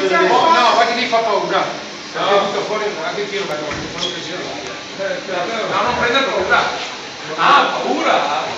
se siamo No, no, ma che lì fa paura. Perché è tutto fuori, anche tiro lo vedo, sono così. No, non prende paura. Ah, ah paura?